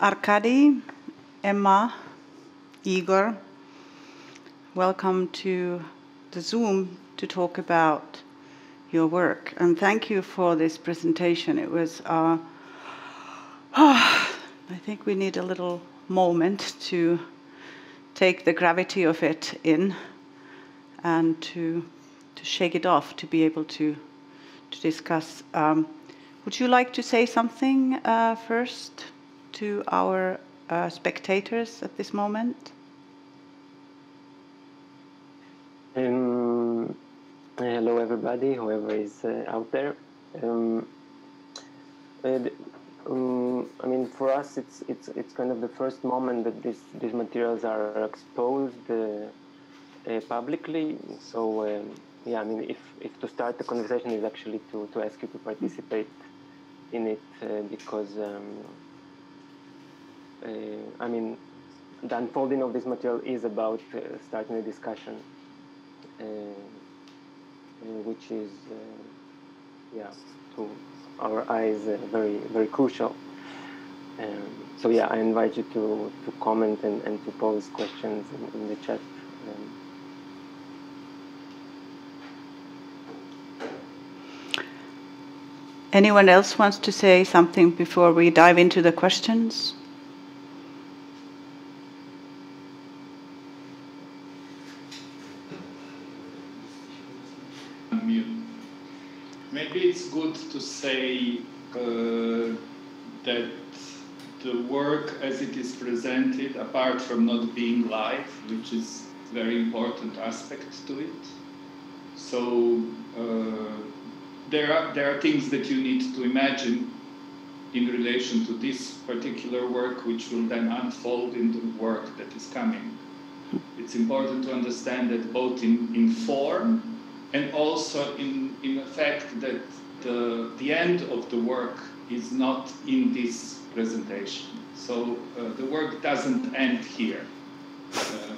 Arkadi, Emma, Igor, welcome to the Zoom to talk about your work. And thank you for this presentation. It was, uh, oh, I think we need a little moment to take the gravity of it in and to, to shake it off to be able to, to discuss. Um, would you like to say something uh, first to our uh, spectators at this moment? Um, hello, everybody, whoever is uh, out there. Um, um, I mean, for us, it's it's it's kind of the first moment that this these materials are exposed uh, uh, publicly. So um, yeah, I mean, if if to start the conversation is actually to to ask you to participate in it uh, because um, uh, I mean, the unfolding of this material is about uh, starting a discussion, uh, which is yeah to our eyes very very crucial. Um, so yeah, I invite you to, to comment and, and to pose questions in, in the chat. Um, Anyone else wants to say something before we dive into the questions? Maybe it's good to say uh, that the work as it is presented, apart from not being live, which is a very important aspect to it. So uh, there are there are things that you need to imagine in relation to this particular work, which will then unfold in the work that is coming. It's important to understand that both in, in form and also in, in the fact that the, the end of the work is not in this presentation. So uh, the work doesn't end here. Uh,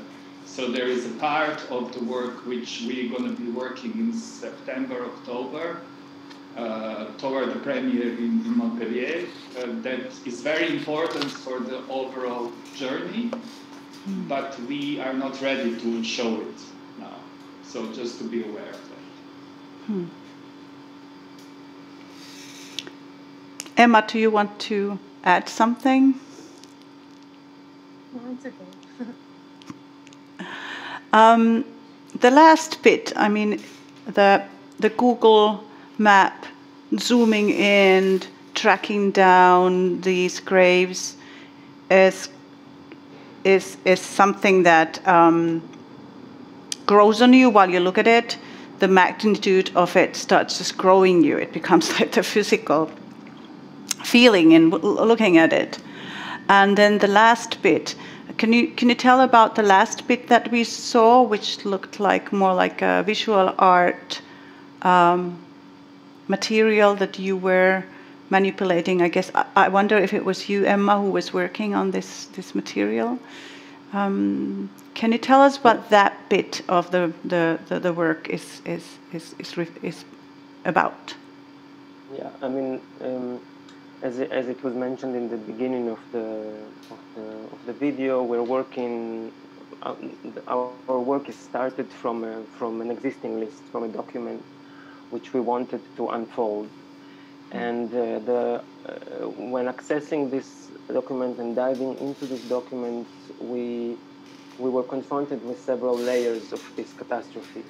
so there is a part of the work which we're going to be working in September, October, uh, toward the premiere in, in Montpellier. Uh, that is very important for the overall journey, mm. but we are not ready to show it now. So just to be aware of that. Hmm. Emma, do you want to add something? No, it's okay. um, the last bit, I mean, the the Google map, zooming in, tracking down these graves, is is is something that um, grows on you while you look at it. The magnitude of it starts just growing you. It becomes like the physical feeling in looking at it. And then the last bit, can you can you tell about the last bit that we saw, which looked like more like a visual art um, material that you were manipulating? I guess I, I, wonder if it was you, Emma, who was working on this this material. Um, can you tell us what that bit of the the, the, the work is is is is, is about? Yeah, I mean. Um, as as it was mentioned in the beginning of the of the, of the video, we're working. Uh, our, our, work is started from a, from an existing list, from a document, which we wanted to unfold. And uh, the uh, when accessing this document and diving into this document, we we were confronted with several layers of this catastrophe,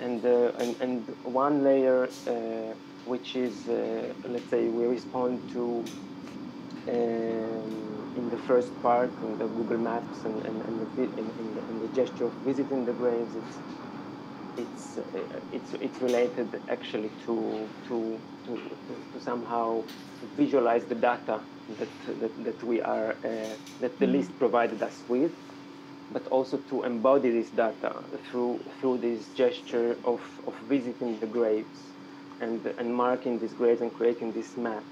and uh, and, and one layer uh, which is, uh, let's say, we respond to um, in the first part, in the Google Maps and, and, and, the, in, in, the, in the gesture of visiting the graves, it's it's uh, it's it's related actually to to to, to somehow visualize the data that that, that we are uh, that the list provided us with, but also to embody this data through through this gesture of of visiting the graves and, and marking these graves and creating this map.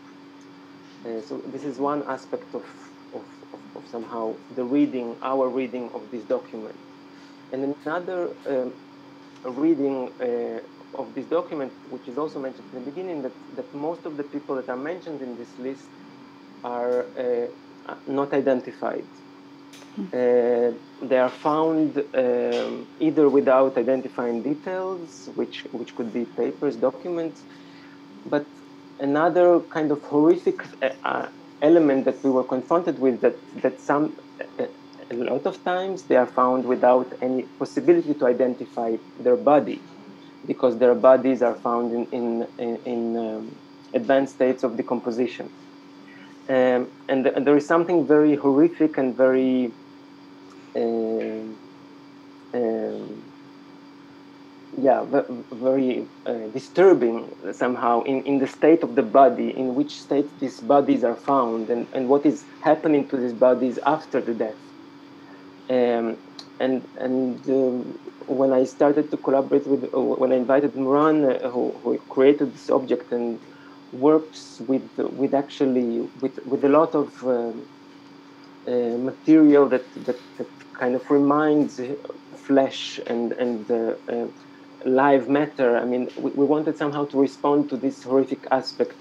Uh, so this is one aspect of, of, of, of, somehow the reading, our reading of this document. And another um, reading uh, of this document, which is also mentioned in the beginning, that, that most of the people that are mentioned in this list are uh, not identified. Uh, they are found um, either without identifying details, which, which could be papers, documents, but another kind of horrific uh, uh element that we were confronted with that, that some, a lot of times they are found without any possibility to identify their body because their bodies are found in, in, in, in um, advanced states of decomposition. Um, and, and, there is something very horrific and very um, um, yeah, very uh, disturbing somehow in, in the state of the body, in which state these bodies are found, and, and what is happening to these bodies after the death. Um, and and um, when I started to collaborate with, uh, when I invited Moran, uh, who, who, created this object and works with with actually with with a lot of um, uh, material that, that, that kind of reminds flesh and and uh, live matter. I mean, we, we, wanted somehow to respond to this horrific aspect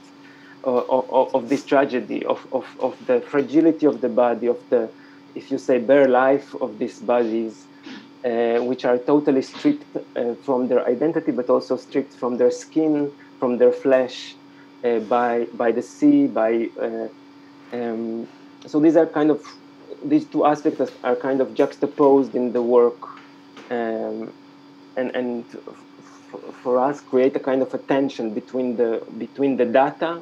of, of, of this tragedy, of, of, of the fragility of the body, of the, if you say, bare life of these bodies, uh, which are totally stripped uh, from their identity, but also stripped from their skin, from their flesh, uh, by by the sea, by. Uh, um, so these are kind of these two aspects are kind of juxtaposed in the work. Um, and and for us create a kind of a tension between the between the data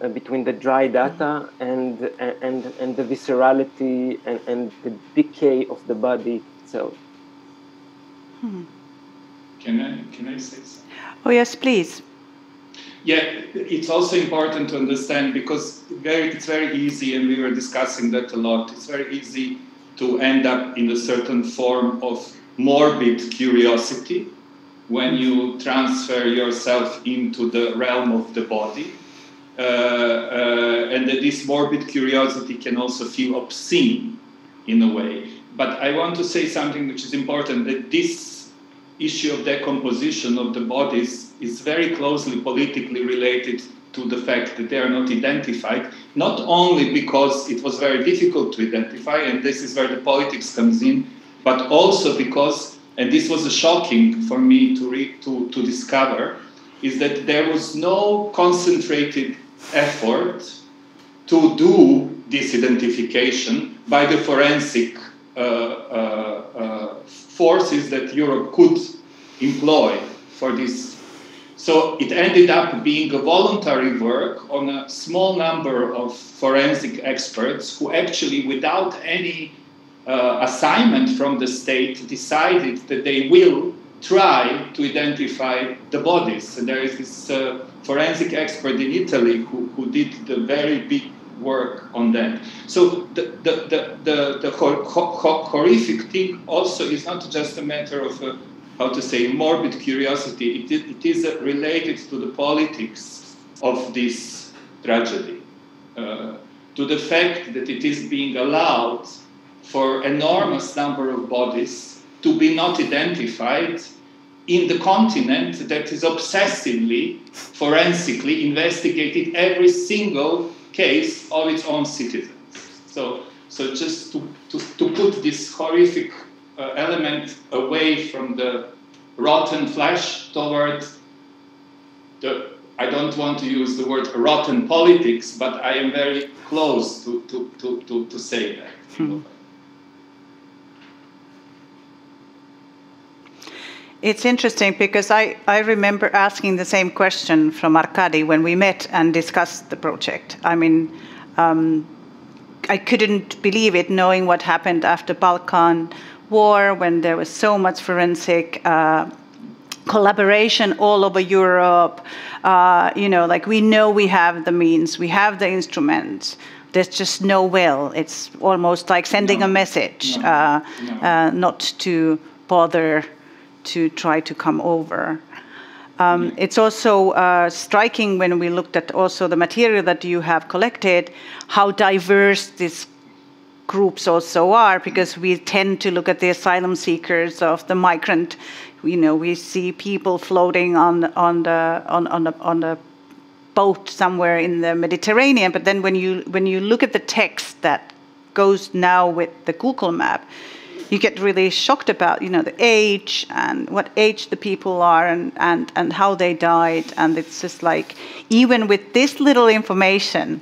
uh, between the dry data and and and the viscerality and, and the decay of the body itself hmm. can i can i say something oh yes please yeah it's also important to understand because very it's very easy and we were discussing that a lot it's very easy to end up in a certain form of morbid curiosity when you transfer yourself into the realm of the body. Uh, uh, and that this morbid curiosity can also feel obscene in a way. But I want to say something which is important that this issue of decomposition of the bodies is very closely politically related to the fact that they are not identified, not only because it was very difficult to identify, and this is where the politics comes in, but also because, and this was shocking for me to, read, to, to discover, is that there was no concentrated effort to do this identification by the forensic uh, uh, uh, forces that Europe could employ for this. So it ended up being a voluntary work on a small number of forensic experts who actually, without any uh, assignment from the state decided that they will try to identify the bodies. And there is this uh, forensic expert in Italy who, who did the very big work on that. So the, the, the, the, the horrific thing also is not just a matter of, uh, how to say, morbid curiosity. It, it is related to the politics of this tragedy, uh, to the fact that it is being allowed for enormous number of bodies to be not identified in the continent that is obsessively, forensically investigated every single case of its own citizens. So, so just to, to, to put this horrific uh, element away from the rotten flesh toward the, I don't want to use the word rotten politics, but I am very close to, to, to, to, to say that. It's interesting because I, I remember asking the same question from Arkadi when we met and discussed the project. I mean, um, I couldn't believe it knowing what happened after Balkan War when there was so much forensic uh, collaboration all over Europe. Uh, you know, like we know we have the means, we have the instruments. There's just no will. It's almost like sending no. a message, no. Uh, no. Uh, not to bother to try to come over. Um, it's also uh, striking when we looked at also the material that you have collected, how diverse these groups also are, because we tend to look at the asylum seekers of the migrant. You know, we see people floating on on the on on the on the boat somewhere in the Mediterranean. But then when you when you look at the text that goes now with the Google map, you get really shocked about you know the age and what age the people are and and and how they died and it's just like even with this little information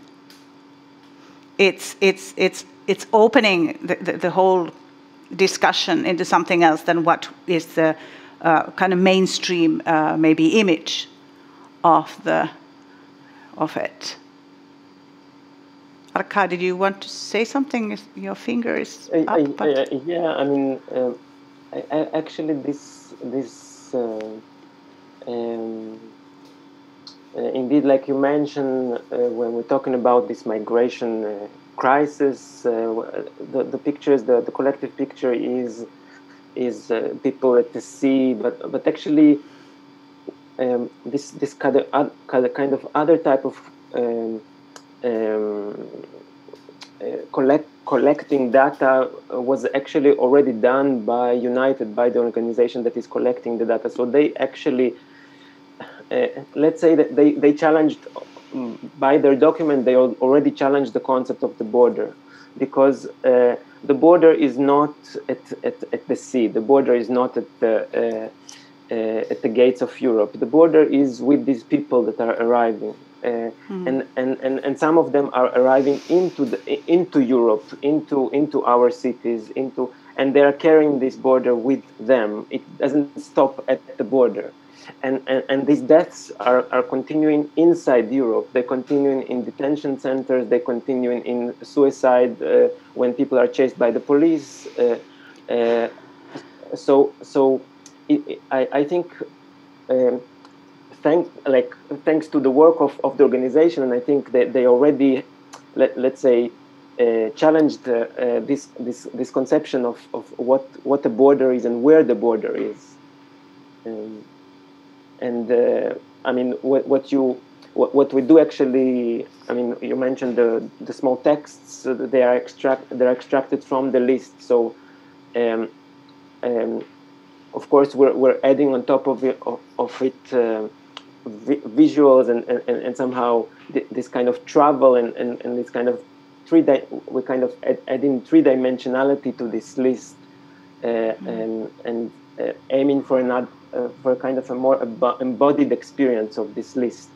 it's it's it's it's opening the, the, the whole discussion into something else than what is the uh, kind of mainstream uh, maybe image of the of it Arka, did you want to say something? Your finger is up. I, I, yeah, I mean, I, actually, this this uh, um, uh, indeed, like you mentioned, uh, when we're talking about this migration uh, crisis, uh, the the pictures, the, the collective picture is is uh, people at the sea, but but actually, um, this this kind of kind of other type of um, um, uh, collect, collecting data was actually already done by United, by the organization that is collecting the data. So they actually, uh, let's say that they, they challenged, by their document, they already challenged the concept of the border because uh, the border is not at, at, at the sea, the border is not at the, uh, uh, at the gates of Europe. The border is with these people that are arriving. Uh, mm. and, and, and, and some of them are arriving into the, into Europe, into into our cities, into and they are carrying this border with them. It doesn't stop at the border, and and, and these deaths are, are continuing inside Europe. They're continuing in detention centers. They're continuing in suicide uh, when people are chased by the police. Uh, uh so so it, I I think. Um, thank, like, thanks to the work of, of the organization, and I think that they already, let, let's say, uh, challenged uh, uh, this, this, this conception of, of what, what the border is and where the border is. Um, and uh, I mean, what, what you what, what we do actually, I mean, you mentioned the, the small texts, they are extract, they're extracted from the list. So, um, um, of course, we're, we're adding on top of it, of, of it uh, vi visuals and, and, and somehow th this kind of travel and, and, and this kind of three we kind of add, adding three dimensionality to this list uh, mm-hmm. and and uh, aiming for another uh, for a kind of a more embodied experience of this list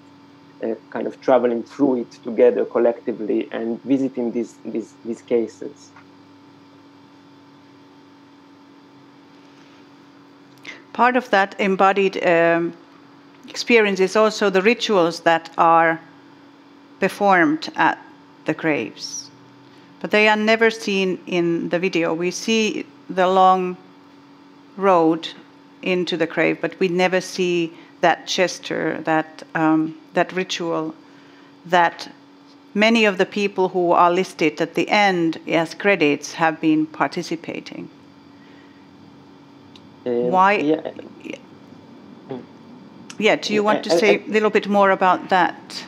uh, kind of traveling through it together collectively and visiting these these these cases part of that embodied um experience is also the rituals that are performed at the graves. But they are never seen in the video. We see the long road into the grave, but we never see that gesture, that, um, that ritual, that many of the people who are listed at the end as credits have been participating. Um, Why? Yeah. Yeah, do you want to say a little bit more about that?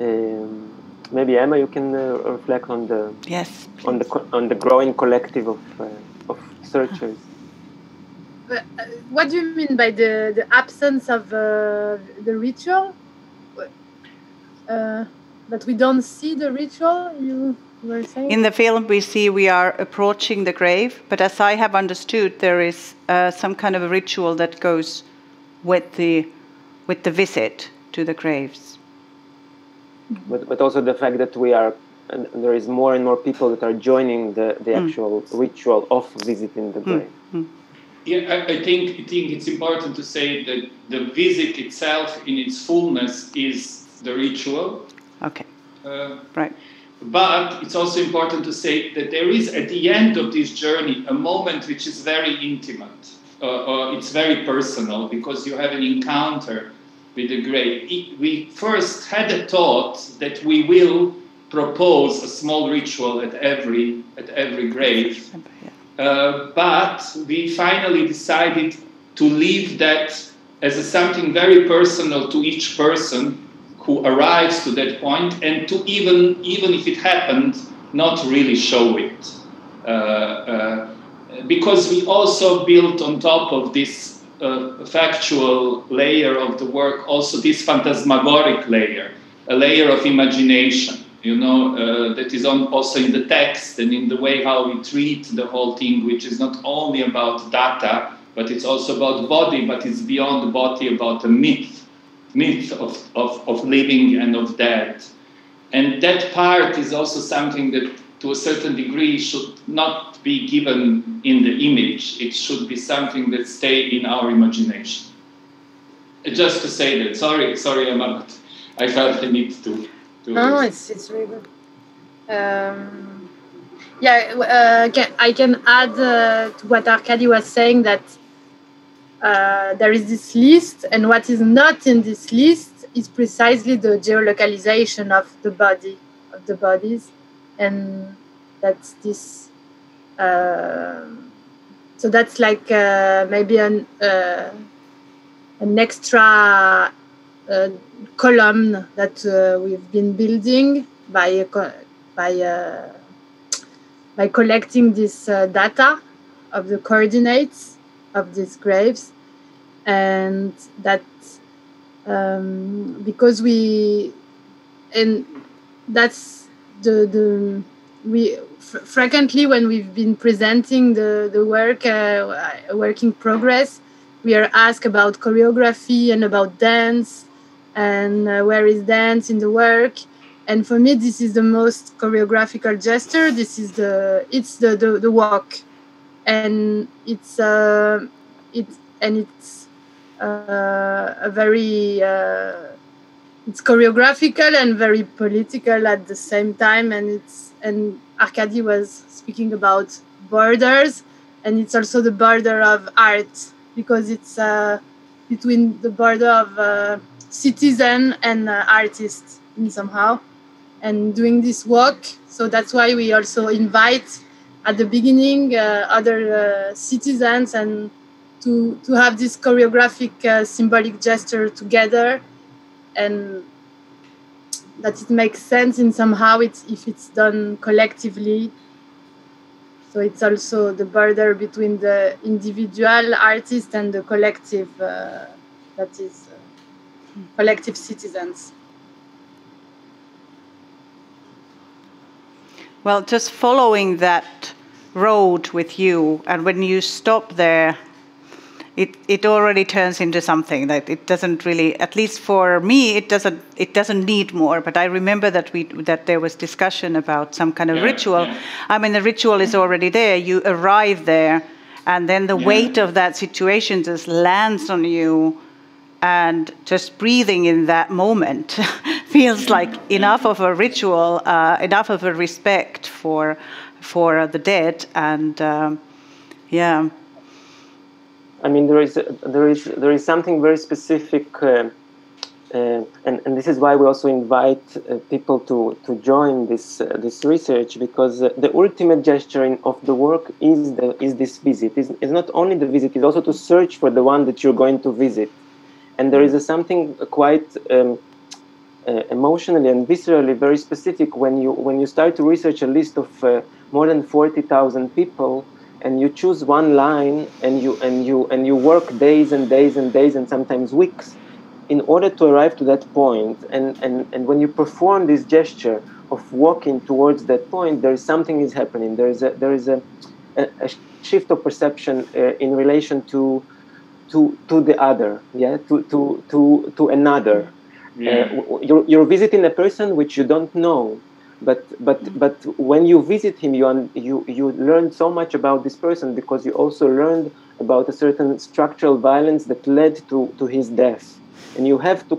Um, maybe Emma, you can uh, reflect on the yes please. on the on the growing collective of uh, of searchers. But, uh, what do you mean by the the absence of uh, the ritual? Uh, that we don't see the ritual. You were saying. In the film, we see we are approaching the grave, but as I have understood, there is uh, some kind of a ritual that goes with the with the visit to the graves. But, but also the fact that we are and there is more and more people that are joining the, the mm. actual ritual of visiting the grave. Mm. Yeah, I, I, think I think it's important to say that the visit itself, in its fullness, is the ritual. Okay. Uh, right. But it's also important to say that there is, at the end of this journey, a moment which is very intimate uh, uh, it's very personal because you have an encounter with the grave. we first had a thought that we will propose a small ritual at every at every grave, uh, but we finally decided to leave that as something very personal to each person who arrives to that point, and to even even if it happened, not really show it. Uh, uh, because we also built on top of this uh, factual layer of the work also this phantasmagoric layer, a layer of imagination, you know, uh, that is on, also in the text and in the way how we treat the whole thing, which is not only about data, but it's also about body, but it's beyond body, about a myth, myth of, of, of living and of death. And that part is also something that to a certain degree should not be given in the image. It should be something that stay in our imagination. Just to say that. Sorry, sorry, Emma, but I felt the need to. No, it's it's really good. Um, yeah, uh, can, I can add uh, to what Arkadi was saying that uh, there is this list, and what is not in this list is precisely the geolocalization of the body of the bodies and that's this uh, so that's like uh, maybe an uh, an extra column that uh, we've been building by by uh, by collecting this data of the coordinates of these graves. And that um, because we and that's the the we frequently when we've been presenting the the work uh, work in progress we are asked about choreography and about dance and uh, where is dance in the work. And for me this is the most choreographical gesture. This is the it's the the, the walk. And it's uh it and it's uh, a very uh, it's choreographical and very political at the same time. And it's and Arkadi was speaking about borders. And it's also the border of art because it's uh, between the border of uh, citizen and uh, artist in somehow and doing this work. So that's why we also invite at the beginning uh, other uh, citizens and to to have this choreographic uh, symbolic gesture together. And that it makes sense in somehow it's if it's done collectively. So it's also the border between the individual artist and the collective uh, that is collective citizens. Well just following that road with you and when you stop there it, it already turns into something that it doesn't really at least for me it doesn't it doesn't need more. But i remember that we that there was discussion about some kind of yeah, ritual. yeah. i mean the ritual is already there. You arrive there and then the yeah. weight of that situation just lands on you and just breathing in that moment feels like enough of a ritual uh, enough of a respect for for the dead. And um, yeah. I mean, there is there is there is something very specific, uh, uh, and and this is why we also invite uh, people to to join this uh, this research because uh, the ultimate gesturing of the work is the is this visit. Is is not only the visit; it's also to search for the one that you're going to visit, and there is a something quite. Um, uh, emotionally and viscerally very specific when you when you start to research a list of more than 40,000 people and you choose one line and you and you and you work days and days and days and sometimes weeks in order to arrive to that point and and and when you perform this gesture of walking towards that point there is something is happening there is a there is a, a, a shift of perception uh, in relation to to to the other yeah to to to to another. Yeah. uh, you're, you're visiting a person which you don't know but but but when you visit him you you you learn so much about this person because you also learned about a certain structural violence that led to to his death. And you have to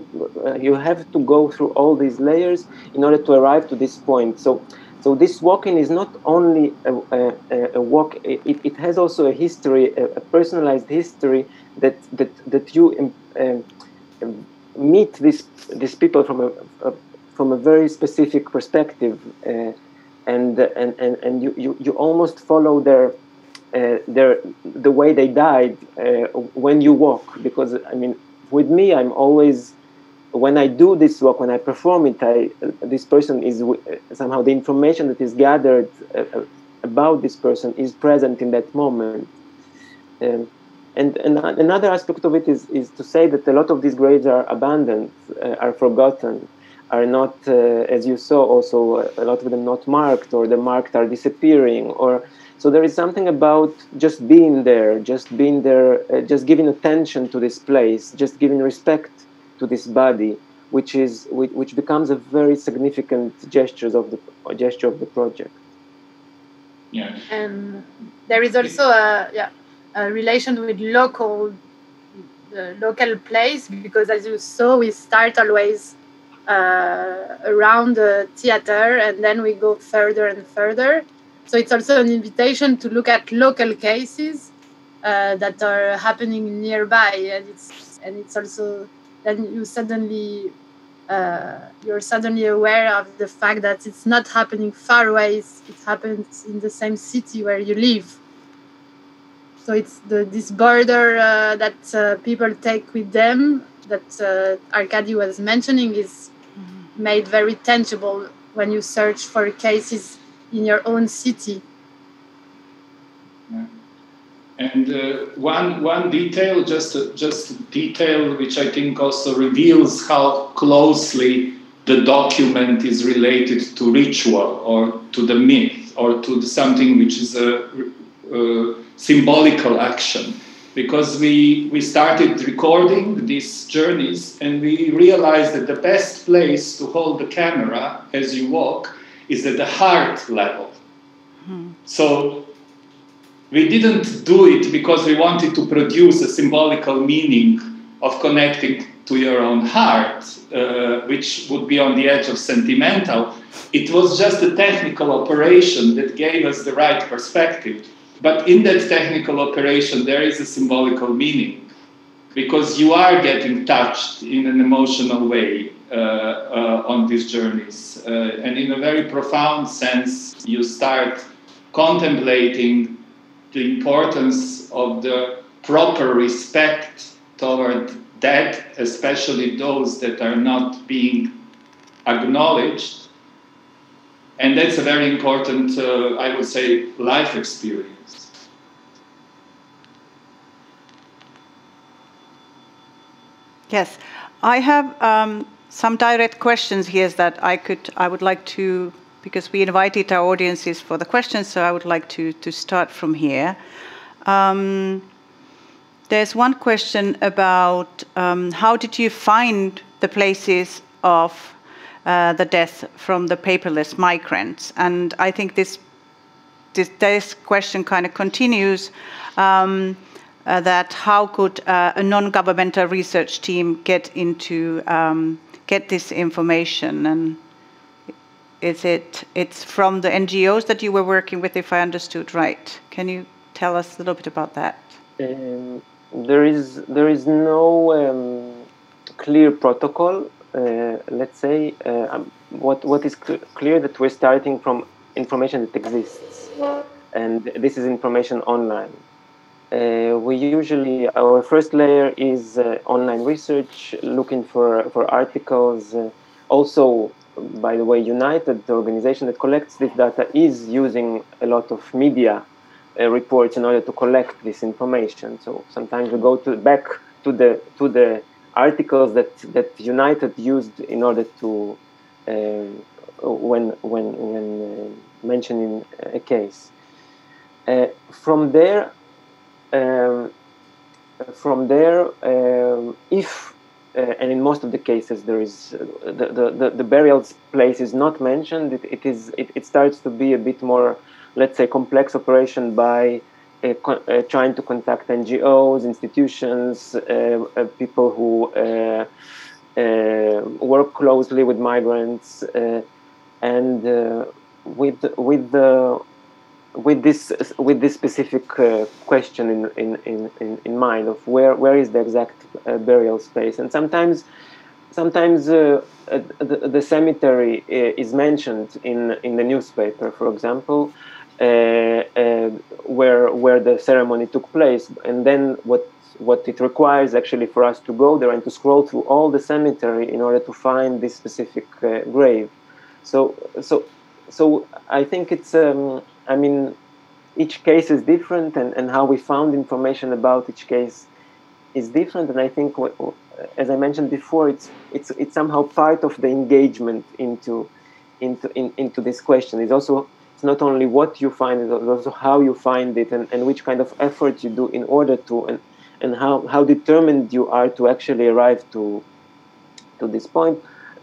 uh, you have to go through all these layers in order to arrive to this point. So so this walking is not only a, a, a walk it, it has also a history a, a personalized history that that that you um, um, meet these these people from a, a from a very specific perspective, uh, and, and and and you, you, you almost follow their uh, their the way they died uh, when you walk. Because I mean, with me, I'm always when I do this walk, when I perform it, I, this person is somehow the information that is gathered uh, about this person is present in that moment. Um, and, and another aspect of it is, is to say that a lot of these graves are abandoned, uh, are forgotten, are not, uh, as you saw, also uh, a lot of them not marked, or the marked are disappearing, or so there is something about just being there, just being there, uh, just giving attention to this place, just giving respect to this body, which is which, which becomes a very significant gestures of the gesture of the project. Yeah. And there is also a yeah relation with local the local place because as you saw we start always uh, around the theater and then we go further and further. So it's also an invitation to look at local cases uh, that are happening nearby and it's and it's also then you suddenly uh, you're suddenly aware of the fact that it's not happening far away it's, it happens in the same city where you live so it's the, this border uh, that uh, people take with them that uh, Arkadi was mentioning is made very tangible when you search for cases in your own city. Yeah. And uh, one one detail, just a, just a detail, which I think also reveals how closely the document is related to ritual or to the myth or to something which is a, a symbolical action because we, we started recording these journeys and we realized that the best place to hold the camera as you walk is at the heart level. Hmm. So we didn't do it because we wanted to produce a symbolical meaning of connecting to your own heart, uh, which would be on the edge of sentimental. It was just a technical operation that gave us the right perspective but in that technical operation, there is a symbolical meaning because you are getting touched in an emotional way uh, uh, on these journeys. Uh, and in a very profound sense, you start contemplating the importance of the proper respect toward dead, especially those that are not being acknowledged. And that's a very important, uh, I would say, life experience. Yes, I have um, some direct questions here that I could, I would like to, because we invited our audiences for the questions, so I would like to to start from here. Um, there's one question about um, how did you find the places of uh, the death from the paperless migrants, and I think this this, this question kind of continues. Um, uh, that how could uh, a non-governmental research team get into um, get this information? And is it it's from the NGOs that you were working with if I understood right. Can you tell us a little bit about that? Um, there is there is no um, clear protocol uh, let's say uh, um, what what is cl clear that we're starting from information that exists. And this is information online uh, we usually, our first layer is uh, online research, looking for, for articles. Uh, also, by the way, United, the organization that collects this data, is using a lot of media uh, reports in order to collect this information. So sometimes we go to back to the to the articles that that United used in order to uh, when when when uh, mentioning a case. from there, um, from there, um, if uh, and in most of the cases there is uh, the, the, the, burial place is not mentioned, it, it is it, it starts to be a bit more, let's say, complex operation by uh, uh, trying to contact NGOs, institutions, uh, uh, people who work closely with migrants, and with with the with this with this specific uh, question in, in, in, in mind of where where is the exact uh, burial space. And sometimes sometimes uh, uh the, the, cemetery uh, is mentioned in in the newspaper for example uh, where where the ceremony took place. And then what what it requires actually for us to go there and to scroll through all the cemetery in order to find this specific grave. So so so I think it's um, I mean, each case is different, and, and how we found information about each case is different. And I think, as I mentioned before, it's it's it's somehow part of the engagement into into in, into this question. It's also it's not only what you find, it's also how you find it, and, and which kind of effort you do in order to, and and how how determined you are to actually arrive to to this point.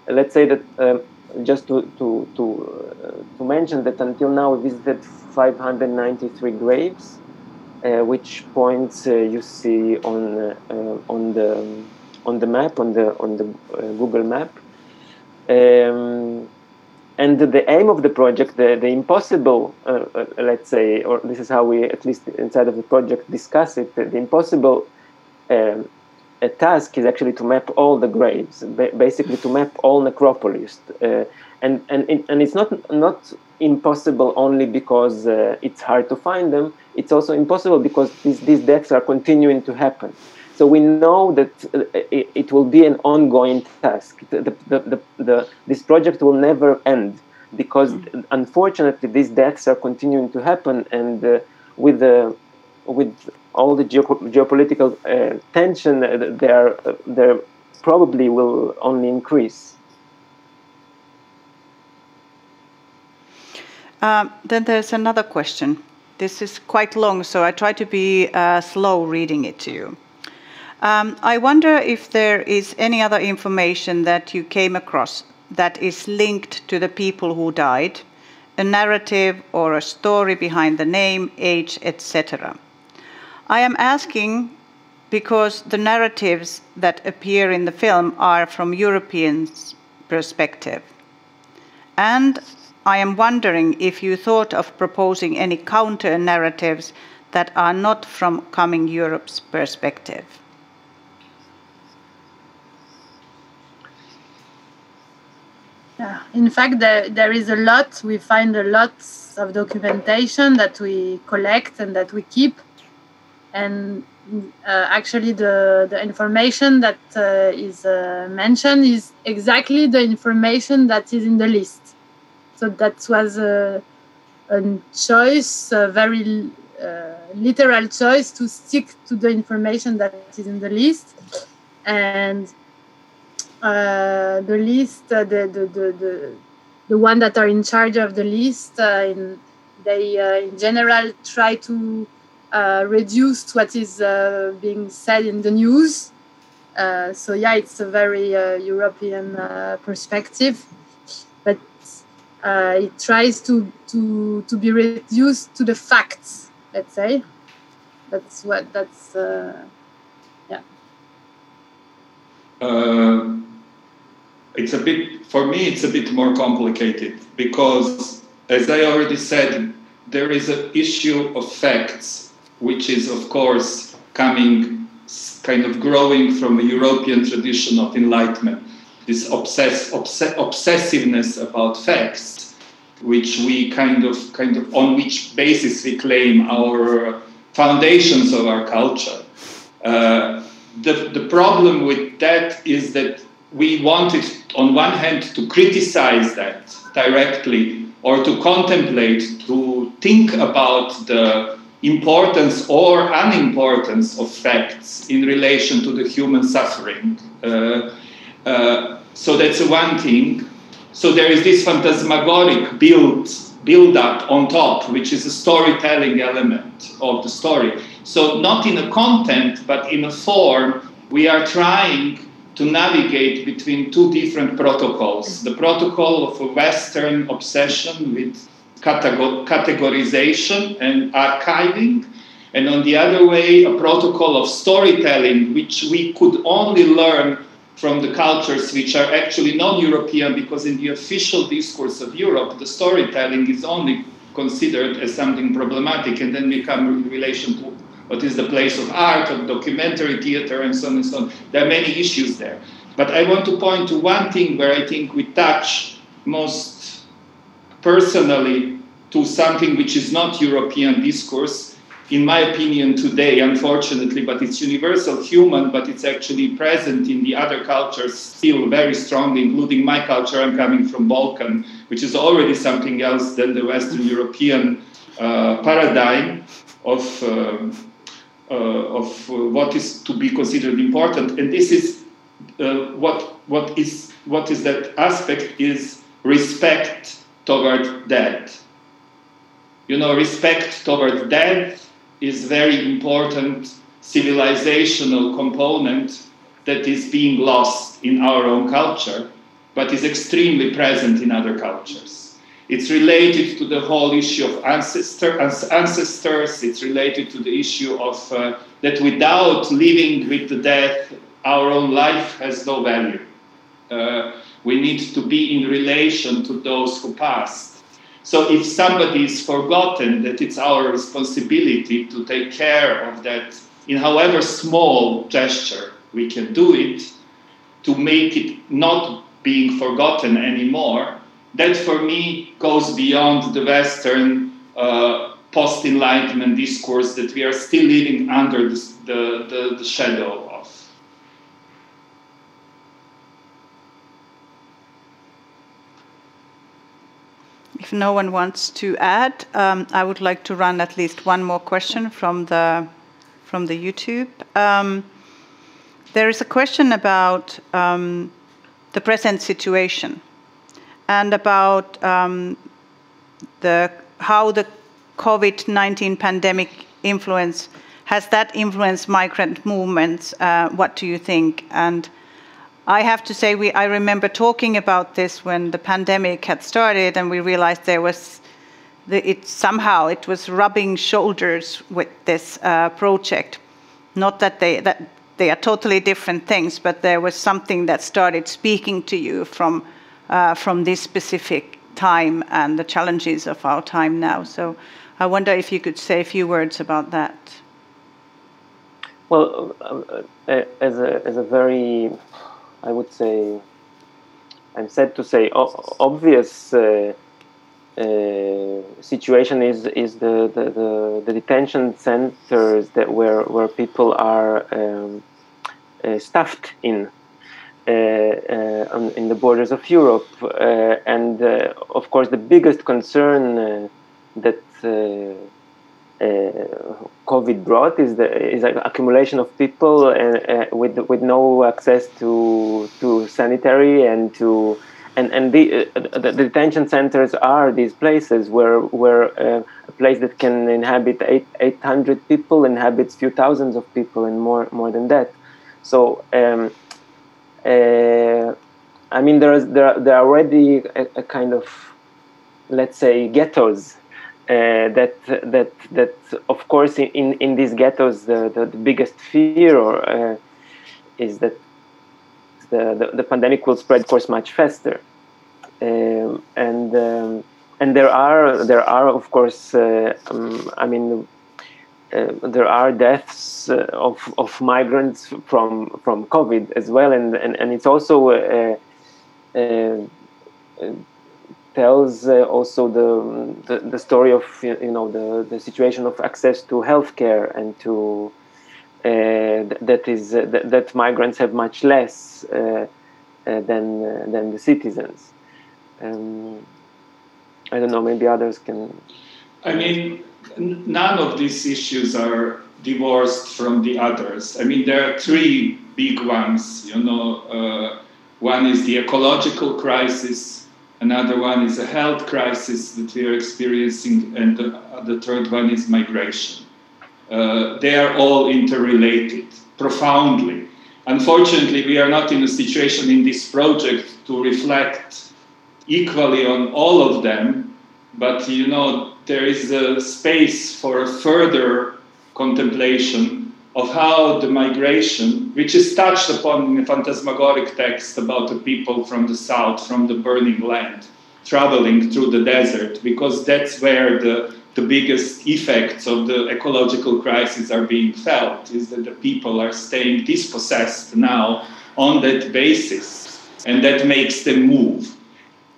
Let's say that. Um, just to to to, uh, to mention that until now we visited 593 graves, uh, which points uh, you see on uh, on the on the map on the on the uh, Google map. Um, and the aim of the project, the, the impossible, uh, let's say, or this is how we, at least inside of the project, discuss it, the, the impossible um, a task is actually to map all the graves, basically to map all necropolis, uh, and and and it's not not impossible only because uh, it's hard to find them. It's also impossible because these these deaths are continuing to happen. So we know that uh, it, will be an ongoing task. The, the, the, the, this project will never end because, unfortunately, these deaths are continuing to happen, and uh, with the with all the geopolitical uh, tension, uh, there uh, there probably will only increase. Um, then there's another question. This is quite long, so I try to be uh, slow reading it to you. Um, I wonder if there is any other information that you came across that is linked to the people who died, a narrative or a story behind the name, age, etc. I am asking because the narratives that appear in the film are from Europeans' perspective. And I am wondering if you thought of proposing any counter narratives that are not from coming Europe's perspective. Yeah, in fact, there, there is a lot. We find a lot of documentation that we collect and that we keep and uh, actually the, the information that uh, is uh, mentioned is exactly the information that is in the list. So that was a, a choice, a very uh, literal choice to stick to the information that is in the list. And uh, the list, uh, the, the, the, the, the one that are in charge of the list, in, they in general try to uh, reduced what is uh, being said in the news. Uh, so yeah, it's a very uh, European uh, perspective, but it tries to, to to be reduced to the facts. Let's say that's what that's yeah. it's a bit for me. It's a bit more complicated because, as I already said, there is an issue of facts which is, of course, coming kind of growing from a European tradition of enlightenment, this obsess, obs- obsessiveness about facts, which we kind of, kind of, on which basis we claim our foundations of our culture. Uh, the, the problem with that is that we wanted, on one hand, to criticize that directly or to contemplate, to think about the importance or unimportance of facts in relation to the human suffering. Uh, uh, so that's one thing. So there is this phantasmagoric build build up on top, which is a storytelling element of the story. So not in a content, but in a form, we are trying to navigate between two different protocols. The protocol of a Western obsession with categorization and archiving, and on the other way, a protocol of storytelling, which we could only learn from the cultures which are actually non European, because in the official discourse of Europe, the storytelling is only considered as something problematic, and then we come in relation to what is the place of art, of documentary theater, and so on and so on. There are many issues there. But I want to point to one thing where I think we touch most personally to something which is not European discourse, in my opinion, today, unfortunately, but it's universal human, but it's actually present in the other cultures still very strongly, including my culture. I'm coming from Balkan, which is already something else than the Western European uh, paradigm of, um, uh, of uh, what is to be considered important. And this is uh, what, what, is, what is that aspect is respect toward death. You know, respect toward death is very important civilizational component that is being lost in our own culture, but is extremely present in other cultures. It's related to the whole issue of ancestor, ancestors. It's related to the issue of uh, that without living with the death, our own life has no value. Uh, we need to be in relation to those who passed. So if somebody is forgotten, that it's our responsibility to take care of that in however small gesture we can do it to make it not being forgotten anymore. That for me goes beyond the Western uh, post Enlightenment discourse that we are still living under the, the, the shadow If no one wants to add, um, I would like to run at least one more question from the from the YouTube. Um, there is a question about um, the present situation and about um, the how the COVID-19 pandemic influence has that influenced migrant movements? Uh, what do you think? And I have to say, we, I remember talking about this when the pandemic had started, and we realized there was, the, it somehow it was rubbing shoulders with this uh, project. Not that they that they are totally different things, but there was something that started speaking to you from uh, from this specific time and the challenges of our time now. So I wonder if you could say a few words about that. Well, uh, uh as a as a very I would say, I'm sad to say, obvious uh, uh, situation is is the, the, the, the, detention centers that where where people are um, uh, stuffed in. Uh, uh, in the borders of Europe, uh, and of course, the biggest concern that COVID brought is the is an accumulation of people and uh, with with no access to to sanitary and to and and the, uh, the detention centers are these places where where uh, a place that can inhabit eight eight hundred people inhabits few thousands of people and more more than that. So um, uh, I mean there is there there are already a, a kind of let's say ghettos uh, that that that of course in in these ghettos the the, the biggest fear or uh, is that the, the, the pandemic will spread of course much faster. Um, and um, and there are there are of course uh, um, I mean uh, there are deaths uh, of of migrants from from COVID as well. And and, and it's also uh, tells uh, also the, the, the story of you know the the situation of access to healthcare and to uh, that is uh, that, that, migrants have much less uh, uh, than uh, than the citizens. Um, I don't know. Maybe others can. I mean, none of these issues are divorced from the others. I mean, there are three big ones. You know, one is the ecological crisis Another one is a health crisis that we are experiencing, and the, the third one is migration. Uh, they are all interrelated profoundly. Unfortunately, we are not in a situation in this project to reflect equally on all of them, but you know, there is a space for a further contemplation of how the migration, which is touched upon in a phantasmagoric text about the people from the south, from the burning land, traveling through the desert, because that's where the, the biggest effects of the ecological crisis are being felt, is that the people are staying dispossessed now on that basis, and that makes them move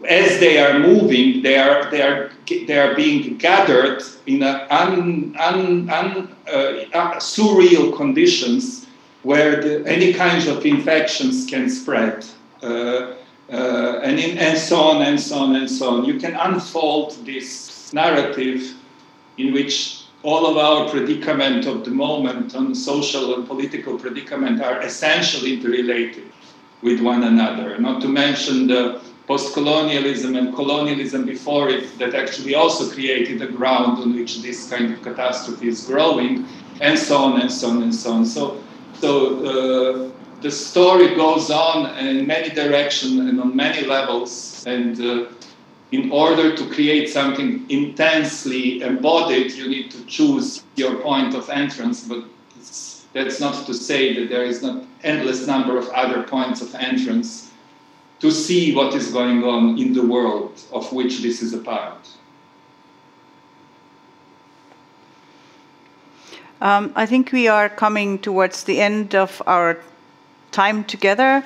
as they are moving, they are they are they are being gathered in un, un, un, uh, uh, surreal conditions where the, any kinds of infections can spread, uh, uh, and in, and so on and so on and so on. You can unfold this narrative in which all of our predicament of the moment on social and political predicament are essentially interrelated with one another. Not to mention the post-colonialism and colonialism before it that actually also created the ground on which this kind of catastrophe is growing, and so on and so on and so on. So, so uh, the story goes on in many directions and on many levels, and uh, in order to create something intensely embodied, you need to choose your point of entrance. But that's not to say that there is not endless number of other points of entrance to see what is going on in the world of which this is a part. Um, I think we are coming towards the end of our time together.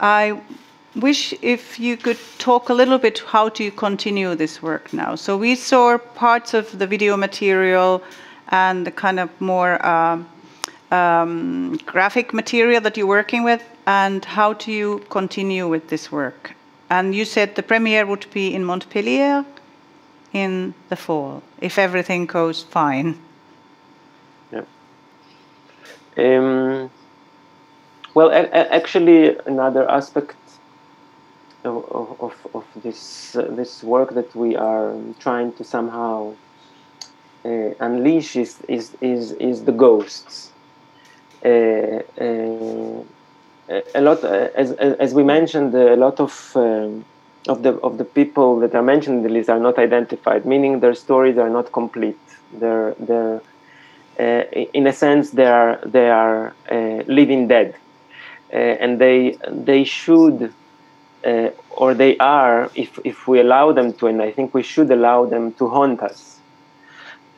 I wish if you could talk a little bit how do you continue this work now. So we saw parts of the video material and the kind of more um, um, graphic material that you're working with, and how do you continue with this work? And you said the premiere would be in Montpellier in the fall, if everything goes fine. Yeah. Um, well, actually, another aspect of, of, of this uh, this work that we are trying to somehow uh, unleash is, is is is the ghosts. Uh, uh a lot, uh, as as we mentioned, a lot of um, of the of the people that are mentioned in the list are not identified, meaning their stories are not complete. They're they're uh, in a sense they are they are living dead, and they they should uh, or they are, if, if we allow them to, and I think we should allow them to haunt us.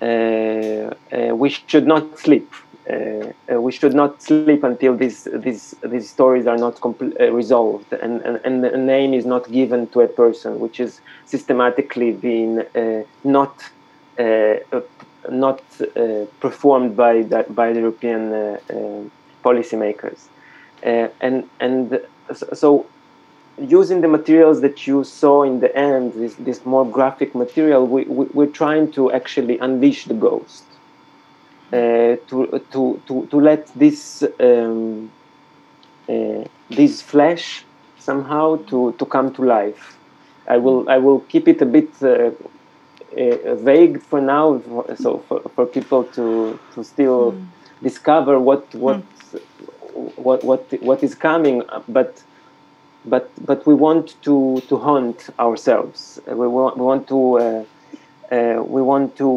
Uh, uh, we should not sleep. Uh, uh, we should not sleep until these these these stories are not uh, resolved, and, and and a name is not given to a person, which is systematically being not not performed by that, by the European policymakers, and and so using the materials that you saw in the end, this, this more graphic material, we, we, are trying to actually unleash the ghost. Uh, to, to, to, to let this, um, uh, this flesh somehow to, to come to life. I will, I will keep it a bit uh, uh vague for now, so for, for people to, to still mm. discover what, what, mm. what, what, what is coming, but but but we want to to haunt ourselves. We want we want to uh, uh, we want to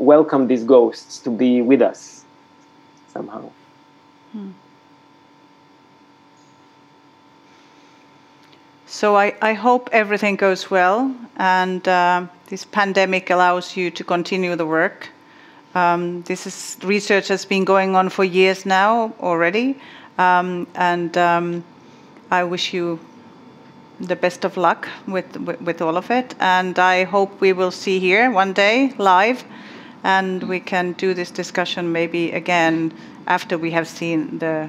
welcome these ghosts to be with us somehow. Hmm. So I, I hope everything goes well and uh, this pandemic allows you to continue the work. Um, this is research has been going on for years now already, um, and um, I wish you the best of luck with, with, with all of it. And I hope we will see here one day live, and we can do this discussion maybe again after we have seen the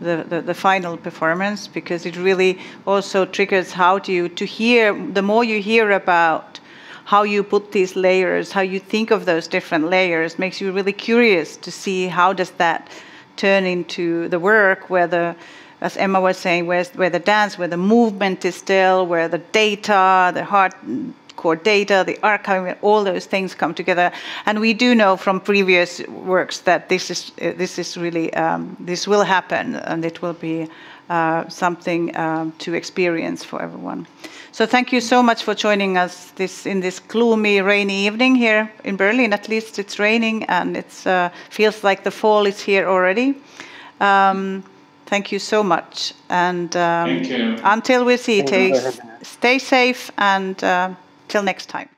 the, the, the, final performance because it really also triggers how do you to hear the more you hear about how you put these layers how you think of those different layers makes you really curious to see how does that turn into the work where the as Emma was saying, where, where the dance, where the movement is still, where the data, the hardcore data, the archiving, all those things come together. And we do know from previous works that this is this is really um, this will happen, and it will be uh, something um, to experience for everyone. So thank you so much for joining us this in this gloomy, rainy evening here in Berlin. At least it's raining, and it uh, feels like the fall is here already. Um, Thank you so much. And um, until we see, stay safe and uh, till next time.